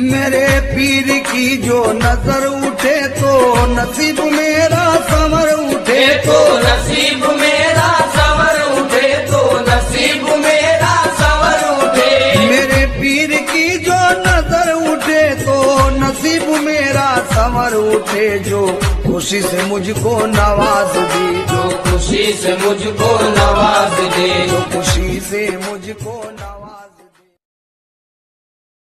मेरे पीर की जो नज़र उठे तो नसीब मेरा समर उठे। तो नसीब मेरा समर उठे तो नसीब मेरा समर उठे। मेरे पीर की जो नज़र उठे तो नसीब मेरा समर उठे। जो खुशी से मुझको नवाज़ दे जो खुशी से मुझको नवाज़ दे जो खुशी से मुझको नवाज़